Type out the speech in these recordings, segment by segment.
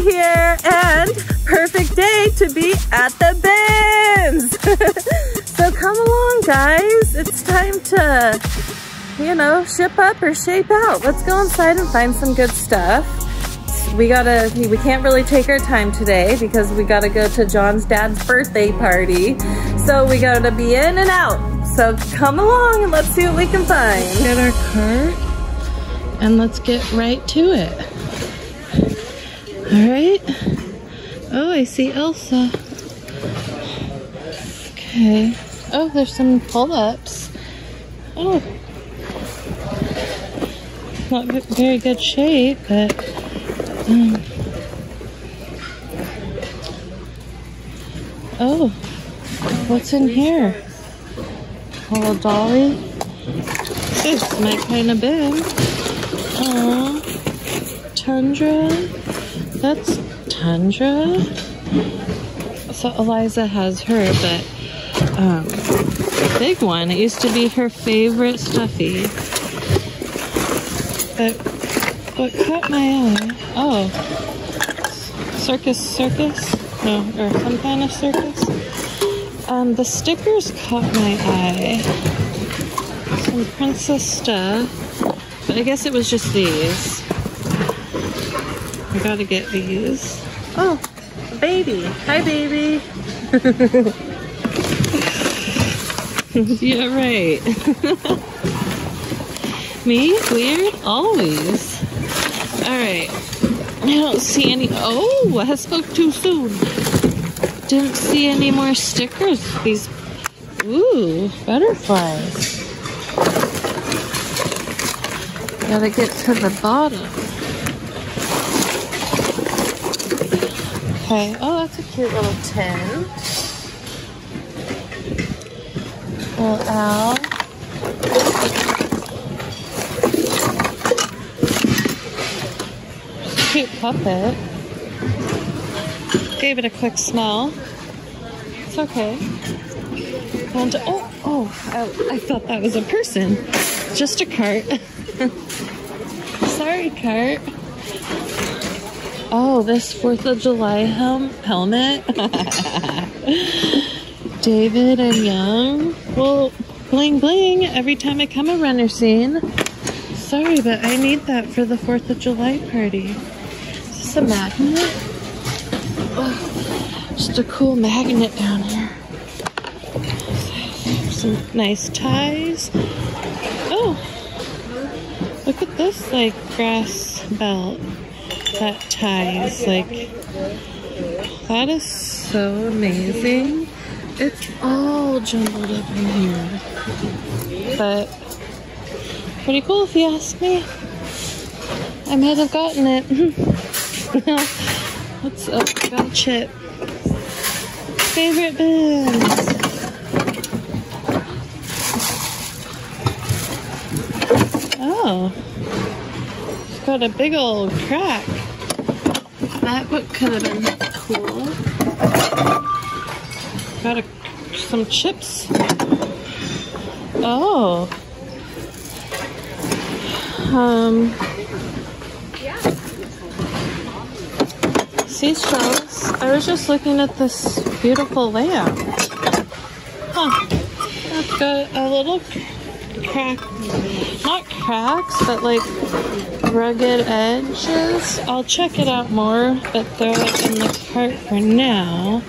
Here and perfect day to be at the bins. so come along guys, it's time to, you know, ship up or shape out. Let's go inside and find some good stuff. We gotta, we can't really take our time today because we gotta go to John's dad's birthday party. So we gotta be in and out. So come along and let's see what we can find. Get our cart and let's get right to it. All right. Oh, I see Elsa. Okay. Oh, there's some pull-ups. Oh. Not very good shape, but... Um. Oh. What's in here? A little dolly? This is my kind of bin. Aww. Tundra. That's Tundra. So Eliza has her, but um, big one. It used to be her favorite stuffy. But what caught my eye? Oh, circus, circus? No, or some kind of circus. Um, the stickers caught my eye. Some princess stuff, but I guess it was just these. I gotta get these. Oh, baby. Hi, baby. yeah, right. Me? Weird? Always. Alright. I don't see any. Oh, I spoke too soon. Didn't see any more stickers. These. Ooh, butterflies. Gotta get to the bottom. Okay. Oh, that's a cute little tin. Little owl. Cute puppet. Gave it a quick smell. It's okay. And oh, oh, I, I thought that was a person. Just a cart. Sorry, cart. Oh, this 4th of July helm helmet. David and Young. Well, bling bling every time I come a runner scene. Sorry, but I need that for the 4th of July party. Is this a magnet? Oh, just a cool magnet down here. Some nice ties. Oh, look at this like grass belt that ties. Like, that is so amazing. It's all jumbled up in here. But, pretty cool if you ask me. I might have gotten it. What's up? Got a chip. Favorite bins. Oh It's got a big old crack. That book could have been cool. Got a, some chips. Oh. Um. Seashells. I was just looking at this beautiful lamp. Huh. That's got a little not cracks, but like rugged edges. I'll check it out more, but throw it in the cart for now.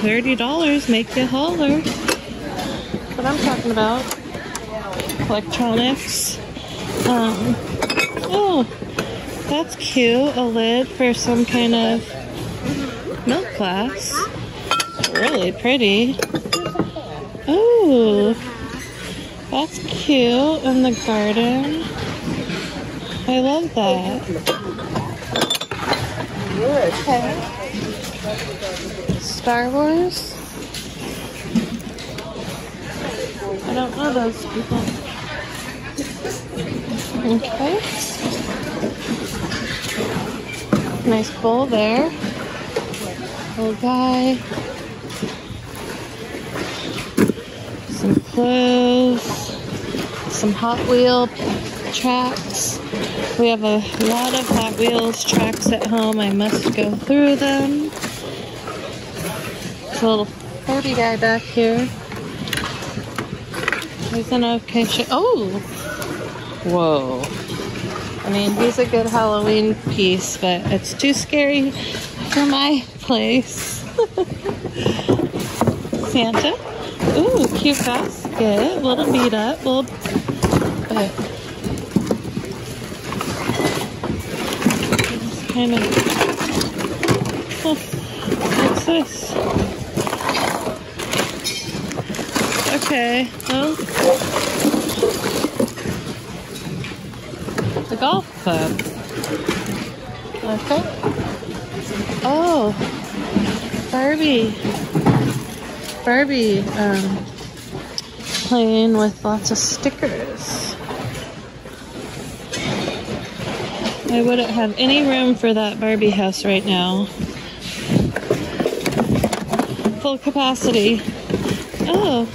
$30, make you holler. What I'm talking about. Electronics. Um, oh, that's cute. A lid for some kind of milk glass. Really pretty. That's cute in the garden. I love that. Okay. Star Wars. I don't know those people. Okay. Nice bowl there. Little guy. some clothes, some Hot Wheel tracks. We have a lot of Hot Wheels tracks at home. I must go through them. There's a little Barbie guy back here. He's in okay shape. Oh! Whoa. I mean, he's a good Halloween piece, but it's too scary for my place. Santa. Ooh, cute basket. Little beat up. Little, but kind of. Oh, what's this? Okay, well. The golf club. Okay. Oh, Barbie. Barbie um, playing with lots of stickers. I wouldn't have any room for that Barbie house right now. Full capacity. Oh,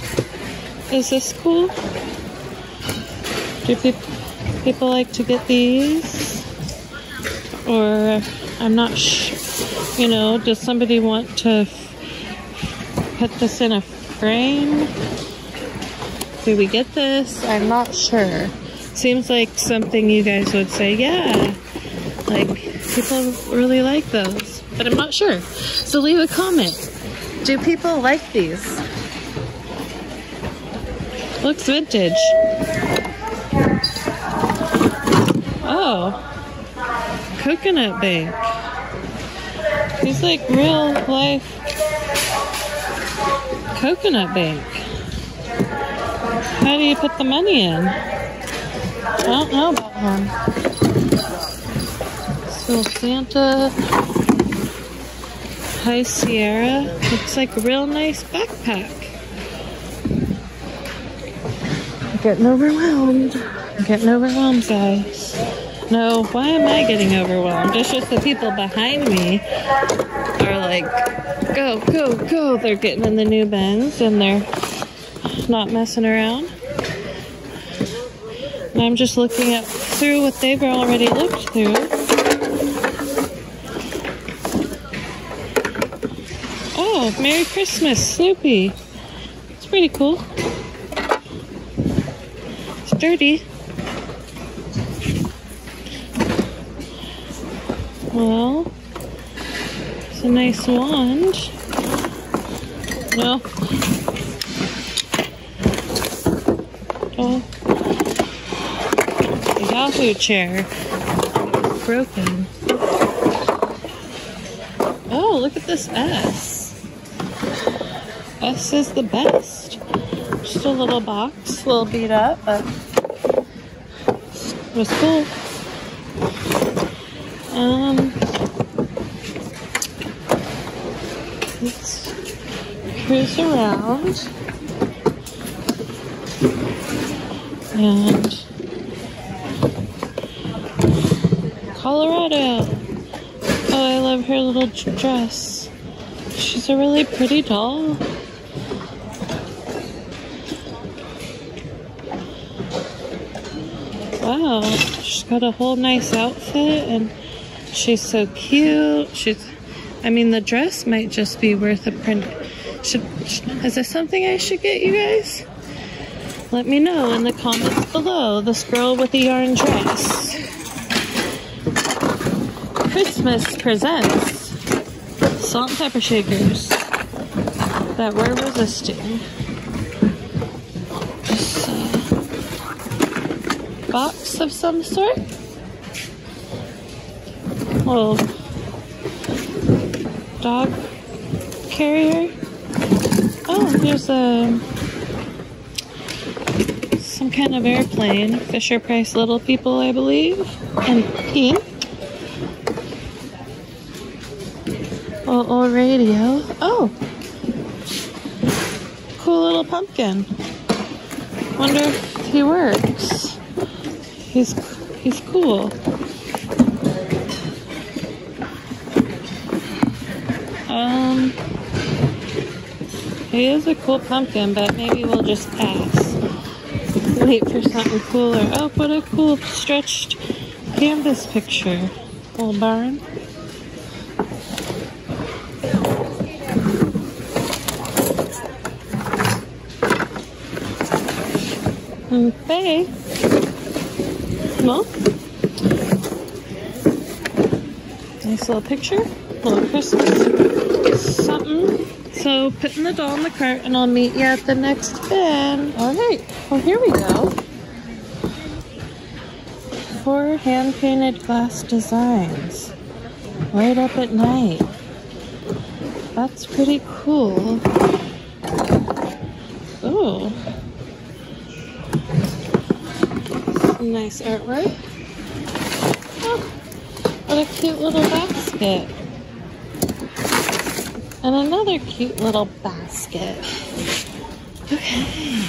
is this cool? Do pe people like to get these? Or I'm not sure. You know, does somebody want to put this in a frame? Do we get this? I'm not sure. Seems like something you guys would say, yeah. Like, people really like those. But I'm not sure. So leave a comment. Do people like these? Looks vintage. Oh. Coconut bank. He's like real life coconut bank. How do you put the money in? I don't know about him. So Santa High Sierra. Looks like a real nice backpack. I'm getting overwhelmed. I'm getting overwhelmed, guys. No, why am I getting overwhelmed? It's just the people behind me like, go, go, go. They're getting in the new bins and they're not messing around. And I'm just looking at through what they've already looked through. Oh, Merry Christmas, Snoopy. It's pretty cool. It's dirty. Well, a nice wand. Well, oh, the Yahoo chair broken. Oh, look at this S. S is the best. Just a little box, a little beat up, but it was cool. Um, cruise around. And Colorado. Oh, I love her little dress. She's a really pretty doll. Wow, she's got a whole nice outfit and She's so cute. She's, I mean, the dress might just be worth a print. Should, is this something I should get you guys? Let me know in the comments below. This girl with the yarn dress. Christmas presents salt and pepper shakers that we're resisting. Just a box of some sort little dog carrier. Oh, there's a some kind of airplane. Fisher Price Little People, I believe, and pink. Little old radio. Oh, cool little pumpkin. Wonder if he works. He's he's cool. He is a cool pumpkin, but maybe we'll just pass. Wait for something cooler. Oh, what a cool stretched canvas picture. Old barn. Okay. Well, nice little picture. Little Christmas something. So putting the doll in the cart and I'll meet you at the next bin. All right, well here we go. Four hand-painted glass designs. Right up at night. That's pretty cool. Oh. Nice artwork. Oh, what a cute little basket. And another cute little basket. Okay.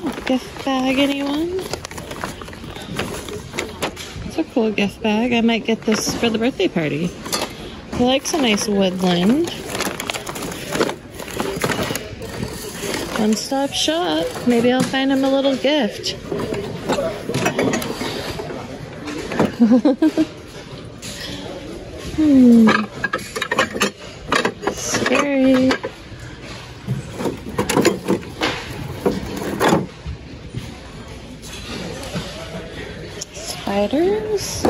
Oh, gift bag, anyone? It's a cool gift bag. I might get this for the birthday party. He likes a nice woodland. One stop shop. Maybe I'll find him a little gift. hmm Spiders.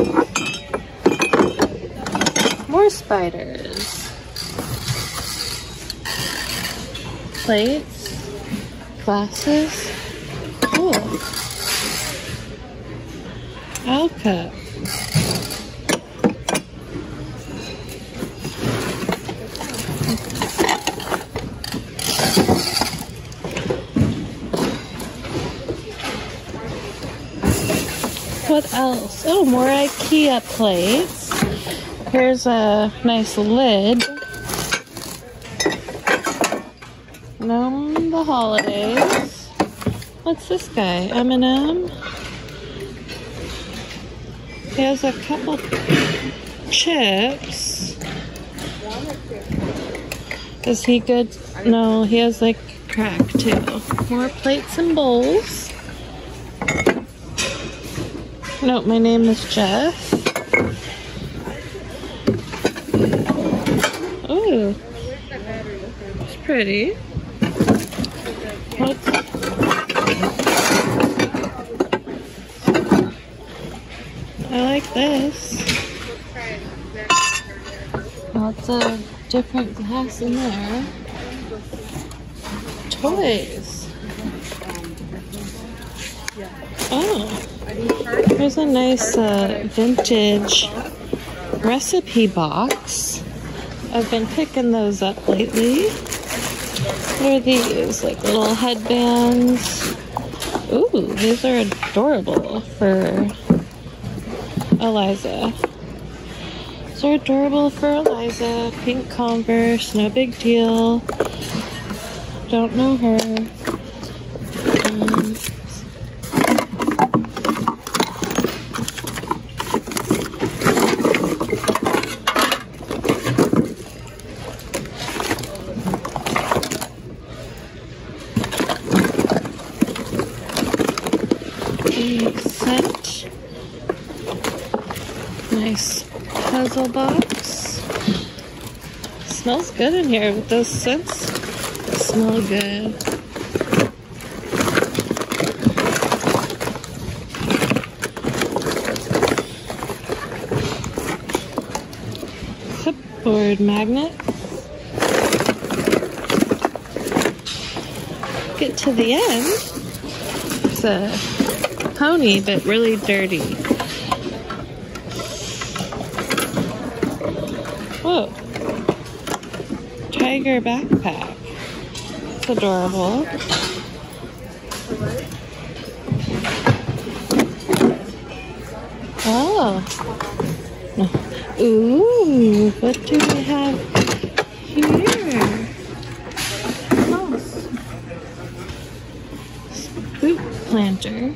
More spiders. Plates. Glasses. Cool. Alka. what else? Oh, more IKEA plates. Here's a nice lid. Gnome the holidays. What's this guy? M&M? He has a couple chips. Is he good? No, he has like crack too. More plates and bowls. No, my name is Jess. Oh, it's pretty. I like this. Lots of different glass in there. Toys. Oh. Here's a nice uh, vintage recipe box. I've been picking those up lately. What are these? Like little headbands. Ooh, these are adorable for Eliza. These are adorable for Eliza. Pink Converse, no big deal. Don't know her. Um, set. Nice puzzle box. Smells good in here with those scents. Smell good. Clipboard magnet. Get to the end. It's a pony, but really dirty. Whoa. Tiger backpack. It's adorable. Oh. Ooh, what do we have here? Oh. Boot planter.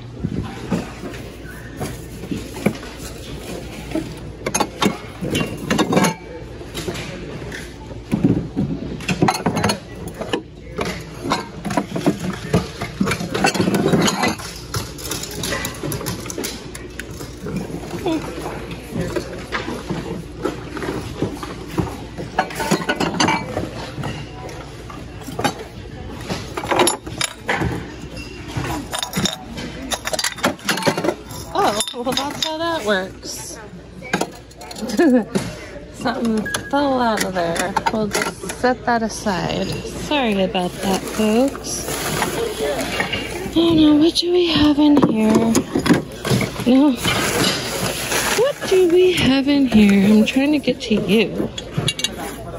oh, well that's how that works. Something fell out of there. We'll just set that aside. Sorry about that, folks. Oh no, what do we have in here? No. What do we have in here? I'm trying to get to you.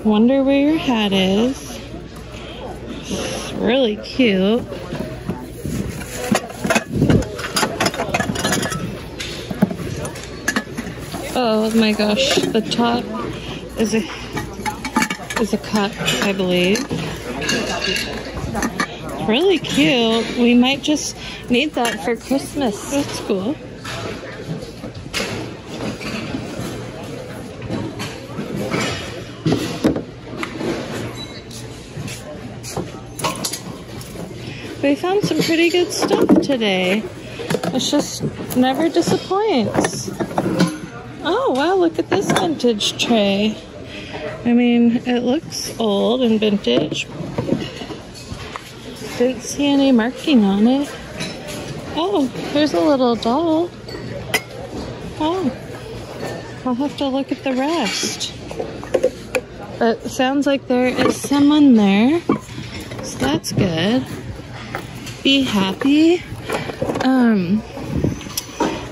Wonder where your hat is. It's really cute. Oh my gosh, the top is a is a cup, I believe. Really cute. We might just need that for Christmas. That's cool. We found some pretty good stuff today. It's just never disappoints. Oh, wow, look at this vintage tray. I mean, it looks old and vintage. Didn't see any marking on it. Oh, there's a little doll. Oh, I'll have to look at the rest. But sounds like there is someone there. So that's good. Be happy. Um,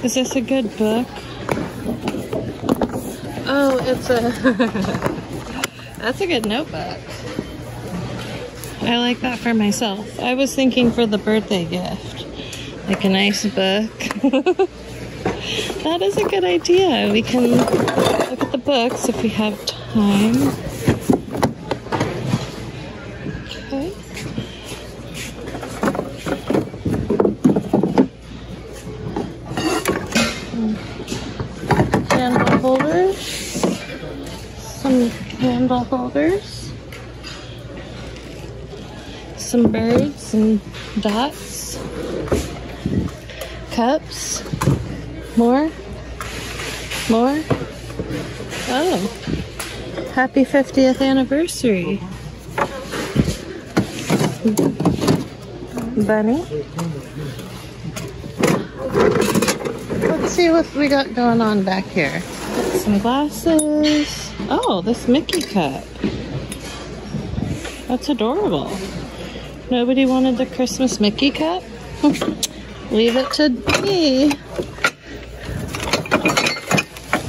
is this a good book? Oh, it's a. That's a good notebook. I like that for myself. I was thinking for the birthday gift. Like a nice book. that is a good idea. We can look at the books if we have time. Some birds and dots. Cups. More. More. Oh. Happy 50th anniversary. Bunny. Let's see what we got going on back here. Some glasses. Oh, this Mickey cup. That's adorable. Nobody wanted the Christmas Mickey cup? Leave it to me.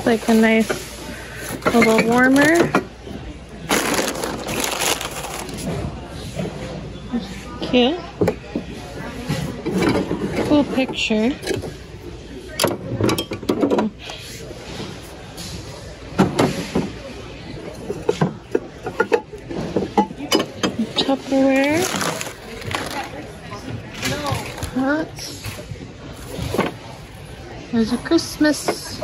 Like a nice little warmer. Cute. Cool picture. There's a Christmas.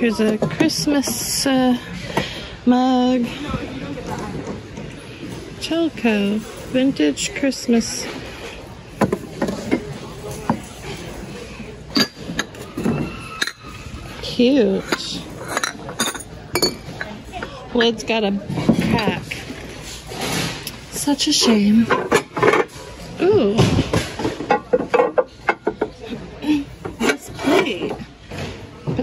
Here's a Christmas uh, mug. Chelco. Vintage Christmas. Cute. Lid's got a crack. Such a shame.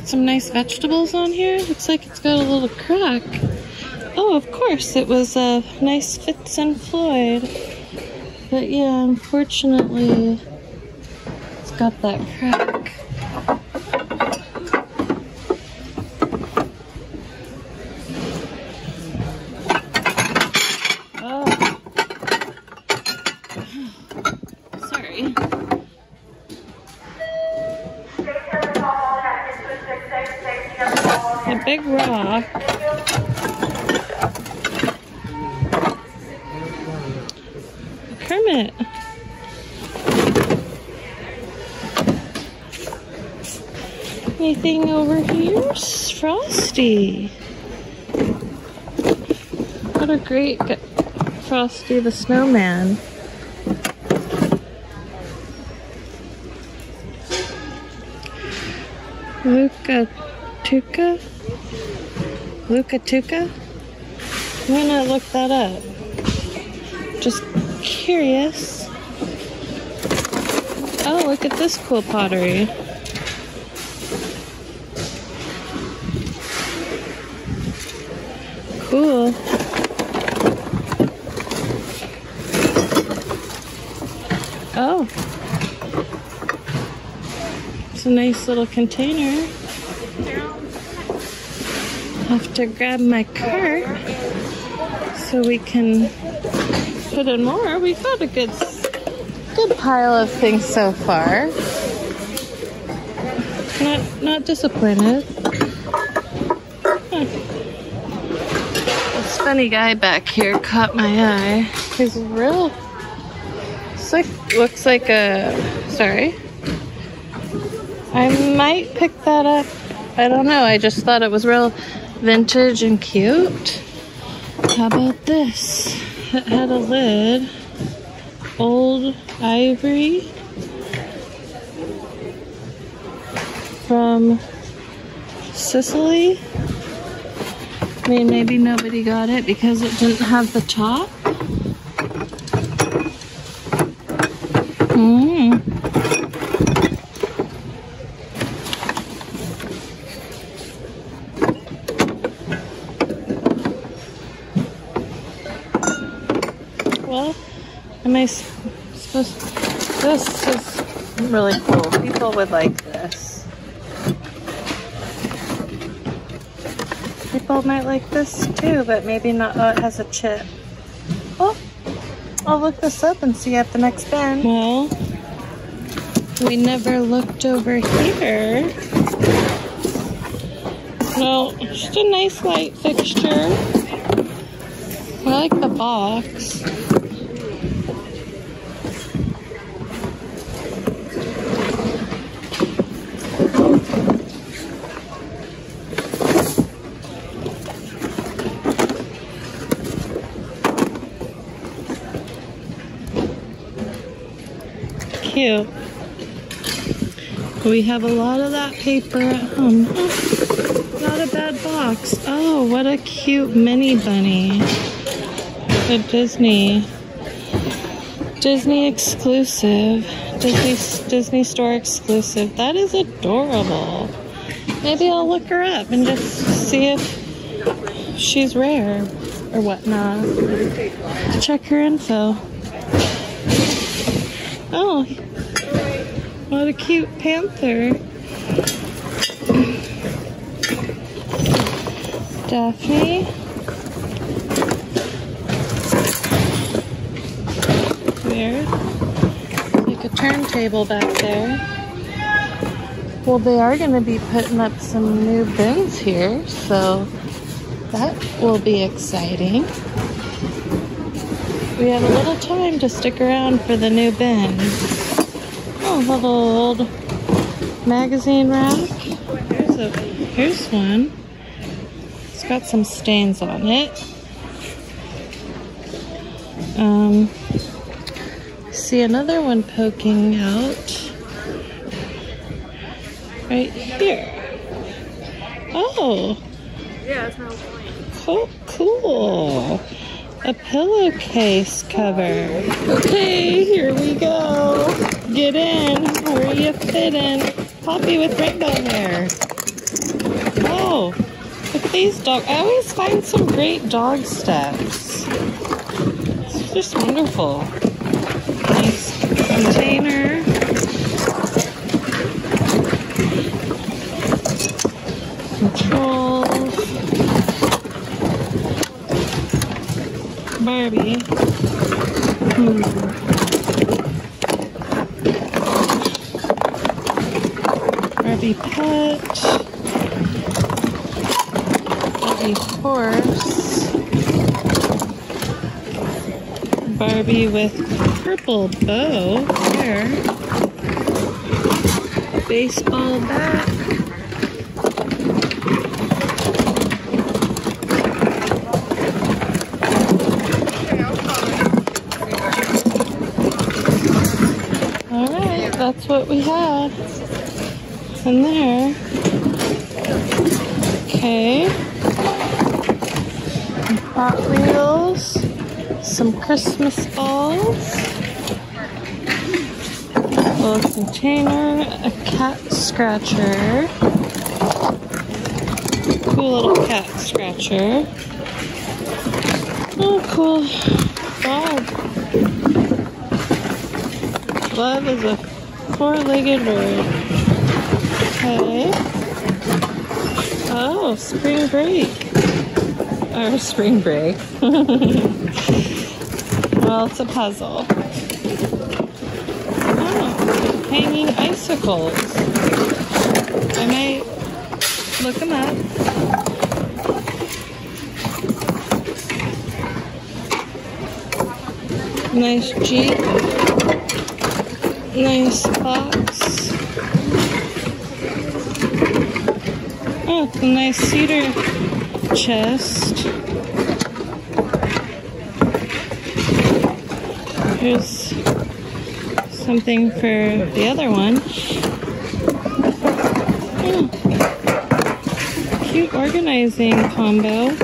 Some nice vegetables on here. Looks like it's got a little crack. Oh, of course, it was a nice Fitz and Floyd. But yeah, unfortunately, it's got that crack. Frosty. What a great Frosty the Snowman. Luca Tuca? Luca Tuca? I'm gonna look that up. Just curious. Oh, look at this cool pottery. Nice little container. Have to grab my cart so we can put in more. We've got a good, good pile of things so far. Not, not disappointed. This funny guy back here caught my eye. He's real. Like looks like a. Sorry. I might pick that up. I don't know. I just thought it was real vintage and cute. How about this? It had a lid. Old ivory. From Sicily. I mean, maybe nobody got it because it didn't have the top. Mmm. Well, supposed This is really cool. People would like this. People might like this too, but maybe not. Oh, it has a chip. Oh, I'll look this up and see at the next bin. Well, we never looked over here. No, just a nice light fixture. I like the box. We have a lot of that paper at home. Oh, not a bad box. Oh, what a cute mini bunny. A Disney. Disney exclusive. Disney, Disney store exclusive. That is adorable. Maybe I'll look her up and just see if she's rare or whatnot. Check her info. Oh, what a cute panther. Daphne. There. Like a turntable back there. Well, they are going to be putting up some new bins here, so that will be exciting. We have a little time to stick around for the new bin. Oh, little old magazine rack. Here's, a, here's one. It's got some stains on it. Um, see another one poking out right here. Oh. Yeah, it's not Cool. cool. A pillowcase cover. Okay, here we go. Get in. Where you fit in? Poppy with rainbow hair. Oh, look at these dogs. I always find some great dog steps. It's just wonderful. Nice container. Controls. Barbie. Hmm. Barbie pet. Barbie horse. Barbie with purple bow hair. Baseball bat. All right, that's what we had. In there. Okay. Hot Wheels. Some Christmas balls. A little container. A cat scratcher. Cool little cat scratcher. Oh, cool. Dog. Love is a four-legged bird. Okay. Oh, spring break. Or spring break. well, it's a puzzle. Oh, hanging icicles. I might look them up. Nice Jeep. Nice box. Oh, a nice cedar chest. Here's something for the other one. Oh. Cute organizing combo.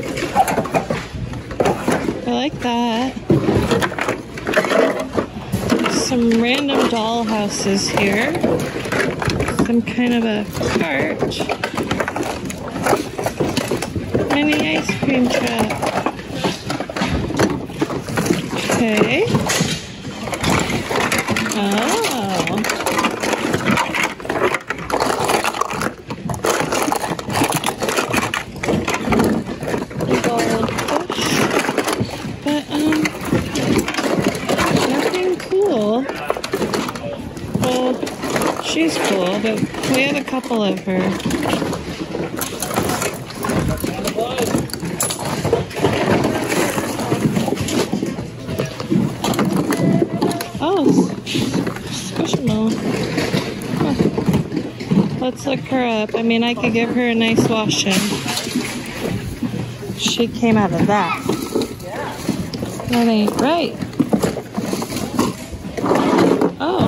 I like that some random doll houses here. Some kind of a cart. Mini ice cream truck. Okay. Oh. But, um, nothing cool. She's cool, but we have a couple of her. Oh, Squishmallow. Look her up. I mean, I could give her a nice washing. She came out of that. That ain't right. Oh.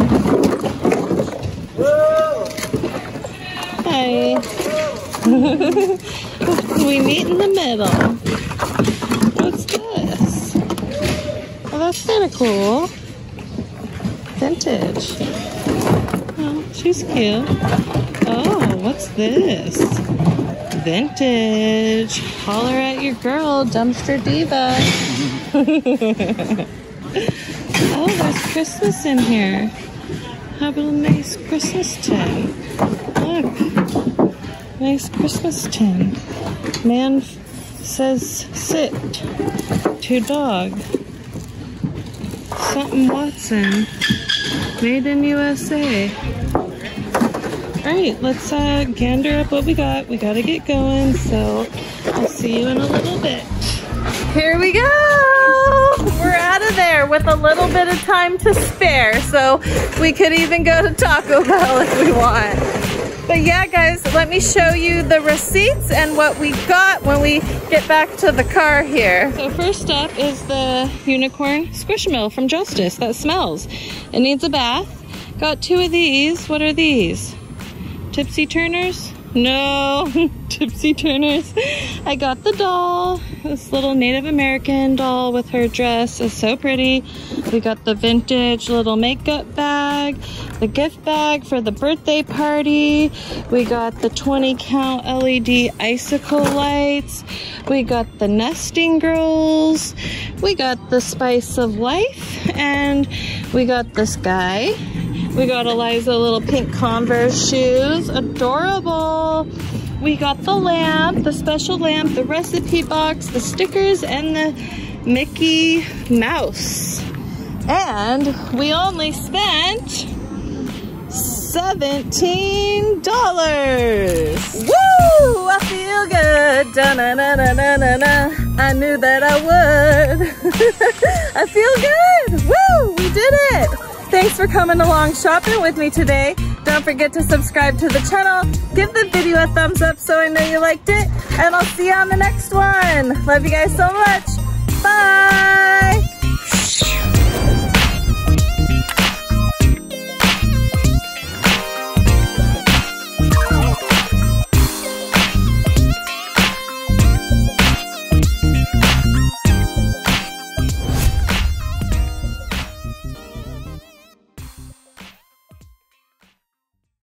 Hey. we meet in the middle. What's this? Oh, that's kind of cool. Vintage. Oh, she's cute. What's this? Vintage. Holler at your girl, Dumpster Diva. oh, there's Christmas in here. About a nice Christmas tin? Look. Nice Christmas tin. Man says sit to dog. Something Watson. Made in USA. Alright, let's uh, gander up what we got. We gotta get going, so I'll see you in a little bit. Here we go! We're out of there with a little bit of time to spare, so we could even go to Taco Bell if we want. But yeah, guys, let me show you the receipts and what we got when we get back to the car here. So first up is the unicorn squishmallow from Justice that smells. It needs a bath. Got two of these. What are these? Tipsy Turners? No, Tipsy Turners. I got the doll, this little Native American doll with her dress is so pretty. We got the vintage little makeup bag, the gift bag for the birthday party. We got the 20 count LED icicle lights. We got the nesting girls. We got the spice of life and we got this guy. We got Eliza little pink Converse shoes. Adorable. We got the lamp, the special lamp, the recipe box, the stickers, and the Mickey Mouse. And we only spent $17. Woo! I feel good. Da -na -na -na -na -na -na. I knew that I would. I feel good. Woo! We did it. Thanks for coming along shopping with me today. Don't forget to subscribe to the channel. Give the video a thumbs up so I know you liked it. And I'll see you on the next one. Love you guys so much. Bye.